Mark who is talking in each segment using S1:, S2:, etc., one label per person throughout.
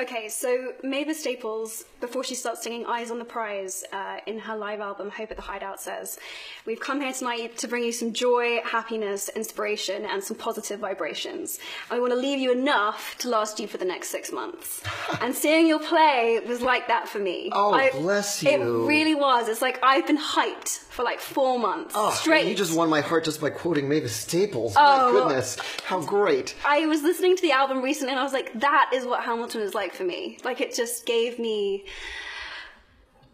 S1: Okay, so Mavis Staples, before she starts singing Eyes on the Prize uh, in her live album Hope at the Hideout, says, We've come here tonight to bring you some joy, happiness, inspiration, and some positive vibrations. And we want to leave you enough to last you for the next six months. and seeing your play was like that for me.
S2: Oh, I,
S1: bless
S2: you.
S1: It really was. It's like I've been hyped for like four months
S2: Oh,
S1: straight.
S2: You just won my heart just by quoting Mavis Staples.
S1: Oh.
S2: My goodness, how great.
S1: I was listening to the album recently and I was like, that is what Hamilton is like for me. Like, it just gave me,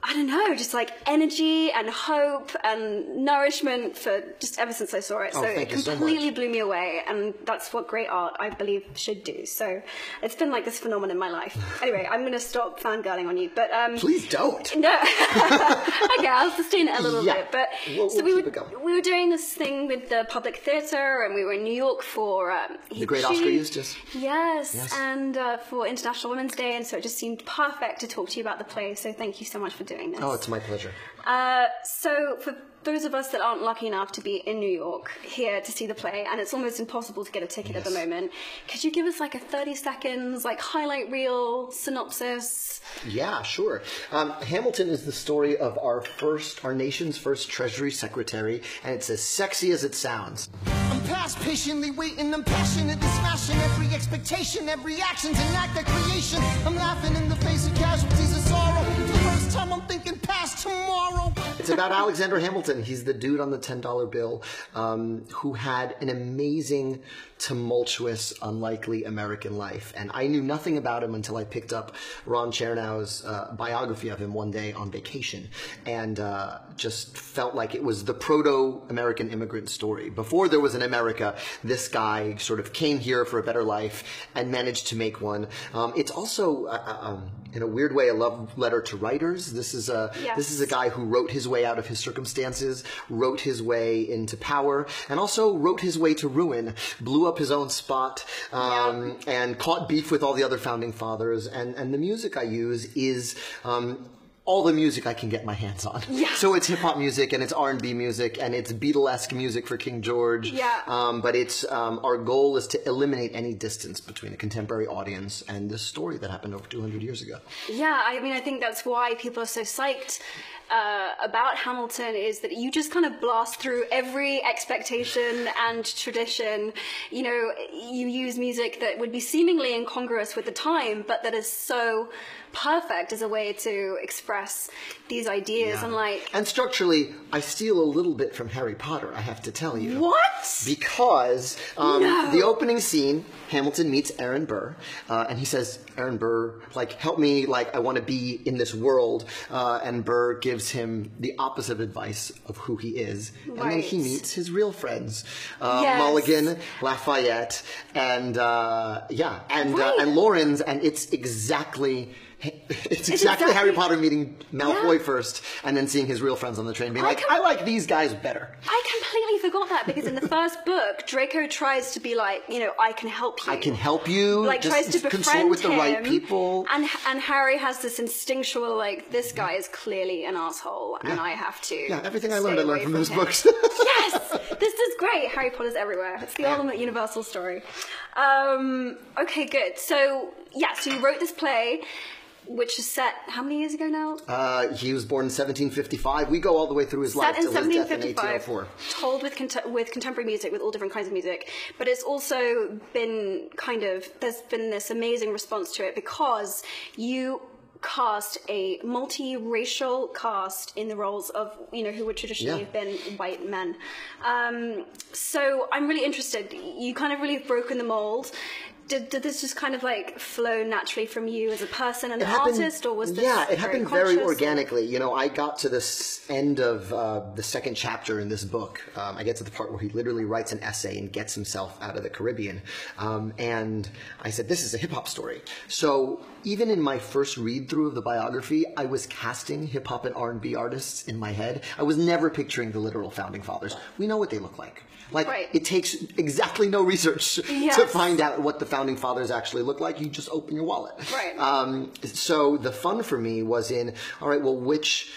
S1: I don't know, just like energy and hope and nourishment for just ever since I saw it.
S2: Oh,
S1: so
S2: thank
S1: it
S2: you so
S1: completely blew me away. And that's what great art, I believe, should do. So it's been like this phenomenon in my life. Anyway, I'm going to stop fangirling on you. But, um,
S2: Please don't.
S1: no. okay, I'll sustain it a little
S2: Yeah.
S1: bit. But
S2: We'll-
S1: so
S2: we'll
S1: we
S2: keep
S1: were
S2: it going.
S1: we were doing this thing with the public theatre, and we were in New York for um,
S2: The great
S1: Oskar.
S2: Eustis.
S1: Yes,
S2: Yes.
S1: and uh, for International Women's Day, and so it just seemed perfect to talk to you about the play. So thank you so much for doing this.
S2: Oh, it's my pleasure.
S1: Uh, so for those of us that aren't lucky enough to be in New York here to see the play, and it's almost impossible to get a ticket at the moment, could you give us like a 30 seconds, like highlight reel synopsis?
S2: Yeah, sure. Um, Hamilton is the story of our first, our nation's first Treasury Secretary, and it's as sexy as it sounds.
S3: I'm past patiently waiting, I'm passionately smashing every expectation, every action's an act of creation. I'm laughing in the face of casualties time, I'm thinking past tomorrow.
S2: It's about Alexander Hamilton. He's the dude on the $10 bill um, who had an amazing, tumultuous, unlikely American life. And I knew nothing about him until I picked up Ron Chernow's uh, biography of him one day on vacation and uh, just felt like it was the proto American immigrant story. Before there was an America, this guy sort of came here for a better life and managed to make one. Um, it's also, uh, uh, um, in a weird way, a love letter to writers. This is a
S1: Yes.
S2: this is a guy who wrote his way out of his circumstances, wrote his way into power, and also wrote his way to ruin. Blew up his own spot, um, and caught beef with all the other founding fathers. And and the music I use is. Um, all the music I can get my hands on.
S1: Yeah.
S2: So it's hip hop music and it's R and B music and it's Beatlesque music for King George.
S1: Yeah.
S2: Um, but it's um, our goal is to eliminate any distance between a contemporary audience and this story that happened over 200 years ago.
S1: Yeah, I mean, I think that's why people are so psyched uh, about Hamilton is that you just kind of blast through every expectation and tradition. You know, you use music that would be seemingly incongruous with the time, but that is so perfect as a way to express these ideas
S2: Yeah.
S1: and like
S2: And structurally, I steal a little bit from Harry Potter, I have to tell you.
S1: what?
S2: Because um,
S1: No.
S2: the opening scene, Hamilton meets Aaron Burr, uh, and he says, "Aaron Burr, like, help me, like, I want to be in this world." Uh, and Burr gives him the opposite advice of who he is, and then he meets his real friends, uh,
S1: Yes.
S2: Mulligan, Lafayette, and uh, yeah, and uh,
S1: Right.
S2: and Laurens, and it's exactly. It's exactly, Harry Potter meeting Malfoy
S1: Yeah.
S2: first, and then seeing his real friends on the train, being
S1: I
S2: like,
S1: com-
S2: "I like these guys better."
S1: I completely forgot that because in the first book, Draco tries to be like, you know, I can help you.
S2: I can help you.
S1: like
S2: just
S1: tries to
S2: consort
S1: befriend
S2: with the
S1: him,
S2: right people.
S1: and and Harry has this instinctual like this guy is clearly an asshole, and
S2: Yeah.
S1: I have to.
S2: Yeah, everything I learned, I learned from those
S1: him.
S2: books.
S1: yes, this is great. Harry Potter's everywhere. It's the ultimate universal story. Um, okay, good. So yeah, so you wrote this play. Which is set how many years ago now?
S2: Uh, he was born in 1755. We go all the way through his life
S1: set in
S2: death in
S1: 1755,
S2: 1804.
S1: told with cont- with contemporary music, with all different kinds of music. But it's also been kind of there's been this amazing response to it because you cast a multiracial cast in the roles of you know who would traditionally
S2: Yeah.
S1: have been white men. Um, so I'm really interested. You kind of really have broken the mold. Did, did this just kind of like flow naturally from you as a person and
S2: It
S1: an
S2: happened-
S1: artist, or was this
S2: yeah, it happened very organically. You know, I got to this end of uh, the second chapter in this book. Um, I get to the part where he literally writes an essay and gets himself out of the Caribbean, um, and I said, "This is a hip hop story." So even in my first read through of the biography, I was casting hip hop and R and B artists in my head. I was never picturing the literal founding fathers. We know what they look like. Like
S1: Right.
S2: it takes exactly no research to find out what the founding fathers actually look like. You just open your wallet.
S1: Right.
S2: Um, so the fun for me was in, all right, well, which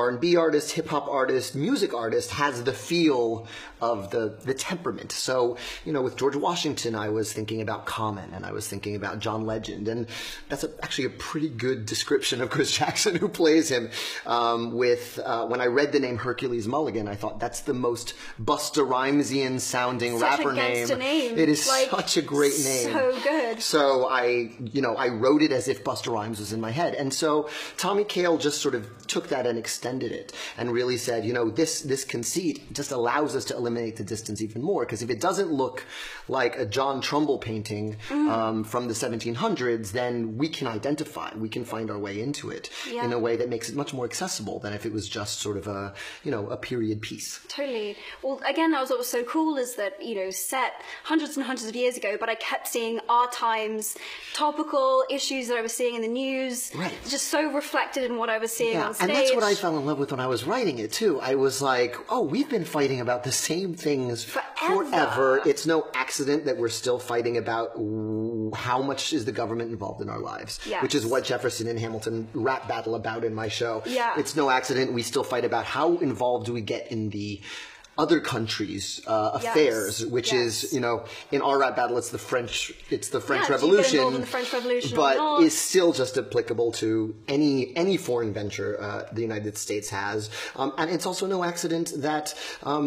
S2: R&B artist, hip hop artist, music artist has the feel of the the temperament. So, you know, with George Washington, I was thinking about Common and I was thinking about John Legend, and that's a, actually a pretty good description of Chris Jackson who plays him. Um, with uh, when I read the name Hercules Mulligan, I thought that's the most Busta Rhymesian sounding
S1: Such
S2: rapper
S1: gangster name.
S2: It is
S1: Like,
S2: such a great name.
S1: so good.
S2: So I, you know, I wrote it as if Busta Rhymes was in my head. And so Tommy Kail just sort of took that and extended it and really said, you know, this, this conceit just allows us to eliminate the distance even more. Because if it doesn't look like a John Trumbull painting
S1: Mm.
S2: um, from the 1700s, then we can identify, we can find our way into it
S1: Yeah.
S2: in a way that makes it much more accessible than if it was just sort of a, you know, a period piece.
S1: Totally. Well, again, that was what was so cool is that, you know, set hundreds and hundreds of years ago, but I kept seeing our times, topical issues that I was seeing in the news,
S2: Right.
S1: just so reflected in what I was seeing
S2: Yeah,
S1: on stage.
S2: and that's what I fell in love with when I was writing it too. I was like, oh, we've been fighting about the same things
S1: Forever.
S2: forever. It's no accident that we're still fighting about how much is the government involved in our lives,
S1: Yes.
S2: which is what Jefferson and Hamilton rap battle about in my show.
S1: Yeah.
S2: It's no accident we still fight about how involved do we get in the other countries' uh,
S1: Yes.
S2: affairs, which
S1: Yes.
S2: is, you know, in our rap battle, it's the French, it's the French
S1: Yeah, do you get
S2: Revolution,
S1: the French Revolution
S2: but is still just applicable to any any foreign venture uh, the United States has, um, and it's also no accident that. Um,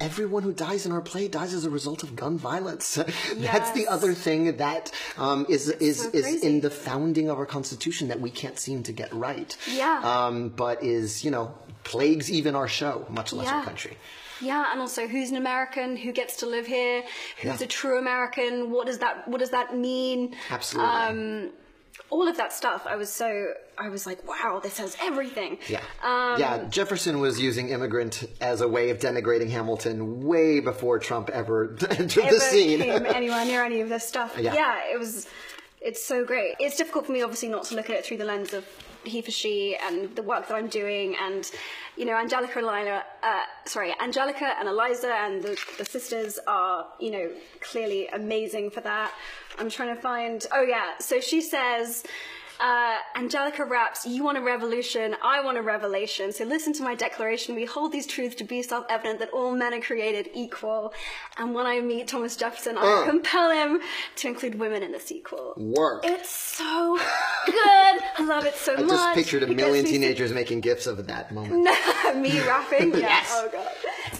S2: Everyone who dies in our play dies as a result of gun violence. That's the other thing that um, is is
S1: so
S2: is in the founding of our constitution that we can't seem to get right.
S1: Yeah.
S2: Um, but is you know plagues even our show, much less our country.
S1: Yeah, and also who's an American? Who gets to live here? Who's
S2: Yeah.
S1: a true American? What does that What does that mean?
S2: Absolutely.
S1: Um, all of that stuff. I was so I was like, wow, this has everything.
S2: Yeah.
S1: Um,
S2: yeah, Jefferson was using immigrant as a way of denigrating Hamilton way before Trump ever entered
S1: ever
S2: the scene.
S1: came anywhere near any of this stuff.
S2: Yeah.
S1: Yeah. it was. It's so great. It's difficult for me, obviously, not to look at it through the lens of he for she and the work that I'm doing, and you know, Angelica and Lila, uh, sorry, Angelica and Eliza and the, the sisters are, you know, clearly amazing for that. I'm trying to find. Oh yeah, so she says. Uh, Angelica raps, You want a revolution, I want a revelation. So listen to my declaration. We hold these truths to be self evident that all men are created equal. And when I meet Thomas Jefferson, I
S2: Uh.
S1: compel him to include women in the sequel.
S2: Work.
S1: It's so good. I love it so
S2: I
S1: much.
S2: I just pictured a million teenagers making gifs of that moment.
S1: me rapping? Yeah.
S2: Yes.
S1: Oh god.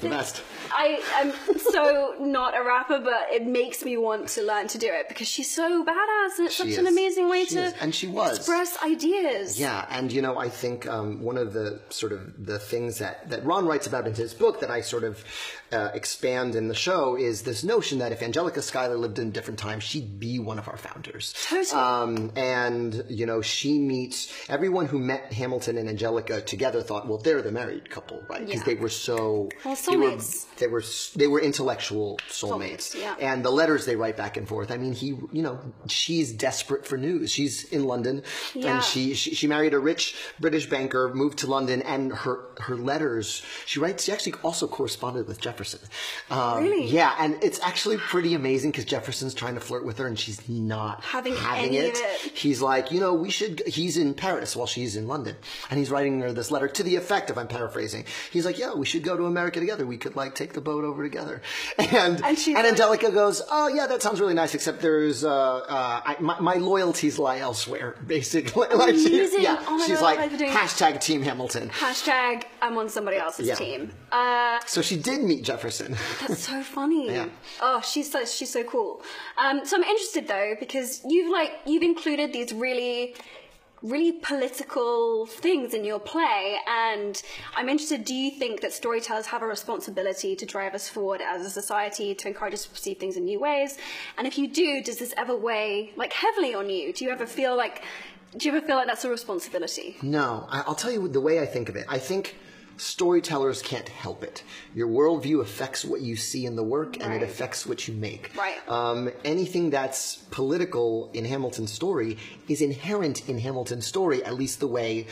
S2: the best.
S1: I am so not a rapper, but it makes me want to learn to do it because she's so badass and it's
S2: She
S1: such an amazing way
S2: She
S1: to
S2: is. And she was.
S1: express ideas.
S2: Yeah, and you know, I think um, one of the sort of the things that, that Ron writes about in his book that I sort of uh, expand in the show is this notion that if Angelica Schuyler lived in a different time, she'd be one of our founders.
S1: Totally.
S2: Um, and you know, she meets everyone who met Hamilton and Angelica together thought, well, they're the married couple, right? Because
S1: Yeah.
S2: they were so
S1: Well, soulmates.
S2: They were they were intellectual soulmates.
S1: Soulmates, yeah.
S2: And the letters they write back and forth. I mean, he, you know, she's desperate for news. She's in London,
S1: Yeah.
S2: and she, she she married a rich British banker, moved to London, and her her letters. She writes. She actually also corresponded with Jefferson. Um,
S1: Really?
S2: Yeah, and it's actually pretty amazing because Jefferson's trying to flirt with her, and she's not
S1: Having
S2: having it.
S1: it.
S2: He's like, you know, we should. He's in Paris while she's in London, and he's writing her this letter to the effect, if I'm paraphrasing. He's like, yeah, we should go to America together. We could like take the boat over together. And
S1: And
S2: and
S1: like-
S2: Angelica goes, oh yeah, that sounds really nice. Except there's uh, uh I, my, my loyalties lie elsewhere, basically. like she, yeah,
S1: Oh
S2: she's
S1: God,
S2: like
S1: I've been doing-
S2: hashtag Team Hamilton.
S1: Hashtag I'm on somebody else's
S2: Yeah.
S1: team. Uh,
S2: So she did meet Jefferson.
S1: that's so funny.
S2: Yeah.
S1: Oh, she's so she's so cool. Um, so I'm interested though because you've like you've included these really really political things in your play and i'm interested do you think that storytellers have a responsibility to drive us forward as a society to encourage us to perceive things in new ways? And if you do does this ever weigh like heavily on you? Do you ever feel like do you ever feel like that's a responsibility?
S2: No, I'll tell you the way I think of it. I think storytellers can't help it. Your worldview affects what you see in the work, and it affects what you make.
S1: Right.
S2: Um, anything that's political in Hamilton's story is inherent in Hamilton's story, at least the way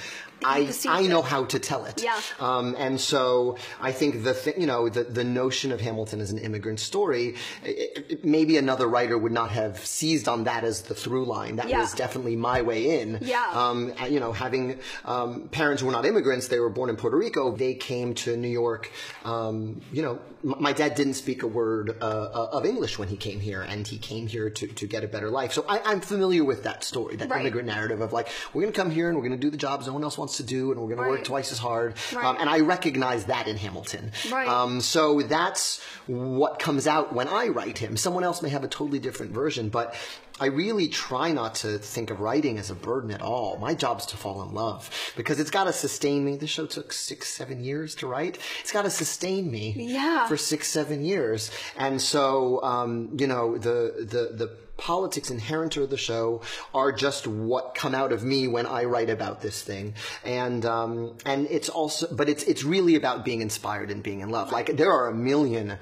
S2: I I know
S1: it.
S2: how to tell it.
S1: Yeah.
S2: Um, and so I think the th- you know the the notion of Hamilton as an immigrant story, i i maybe another writer would not have seized on that as the through line. That
S1: Yeah.
S2: was definitely my way in.
S1: Yeah.
S2: Um, uh, you know, having um, parents who were not immigrants, they were born in Puerto Rico. They came to New York. Um, you know, m- my dad didn't speak a word uh, uh, of English when he came here, and he came here to, to get a better life. So I, I'm familiar with that story, that
S1: Right.
S2: immigrant narrative of like, we're going to come here and we're going to do the jobs no one else wants to do, and we're going to work twice as hard.
S1: Right.
S2: Um, and I recognize that in Hamilton.
S1: Right.
S2: Um, so that's what comes out when I write him. Someone else may have a totally different version, but I really try not to think of writing as a burden at all. My job's to fall in love because it's got to sustain me. This show took six, seven years to write. It's got to sustain me
S1: Yeah.
S2: for six, seven years. And so, um, you know, the, the, the politics inherent to the show are just what come out of me when I write about this thing. And, um, and it's also, but it's, it's really about being inspired and being in love. Like there are a million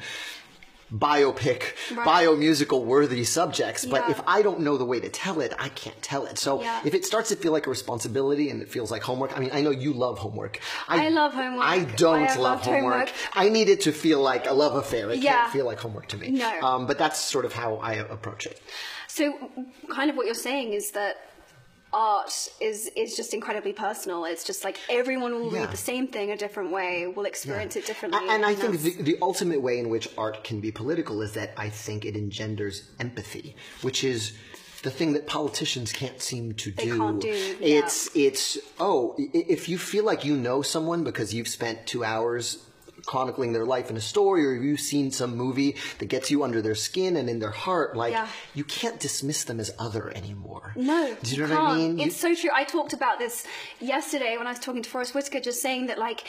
S2: biopic,
S1: Right.
S2: bio-musical worthy subjects, but
S1: Yeah.
S2: if I don't know the way to tell it, I can't tell it. So
S1: Yeah.
S2: if it starts to feel like a responsibility and it feels like homework, I mean, I know you love homework.
S1: I love homework.
S2: I don't
S1: I
S2: love homework.
S1: homework.
S2: I need it to feel like a love affair. It
S1: Yeah.
S2: can't feel like homework to me.
S1: No.
S2: Um, but that's sort of how I approach it.
S1: So, kind of what you're saying is that art is is just incredibly personal. It's just like everyone will
S2: Yeah.
S1: read the same thing a different way, will experience it differently.
S2: A- And I think the, the ultimate way in which art can be political is that I think it engenders empathy, which is the thing that politicians can't seem to do.
S1: can't do, yeah.
S2: It's it's oh, if you feel like you know someone because you've spent two hours chronicling their life in a story or you've seen some movie that gets you under their skin and in their heart like
S1: Yeah.
S2: you can't dismiss them as other anymore
S1: No,
S2: do you know
S1: can't.
S2: what i mean You-
S1: It's so true. I talked about this yesterday when I was talking to Forest Whitaker, just saying that like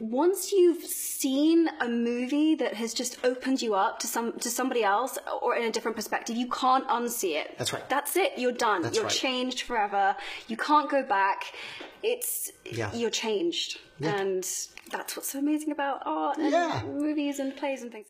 S1: once you've seen a movie that has just opened you up to some to somebody else or in a different perspective, you can't unsee it.
S2: That's right.
S1: That's it. You're done.
S2: That's
S1: you're
S2: right.
S1: changed forever. You can't go back. It's
S2: Yeah.
S1: you're changed,
S2: Yeah.
S1: and that's what's so amazing about art and
S2: Yeah.
S1: movies and plays and things.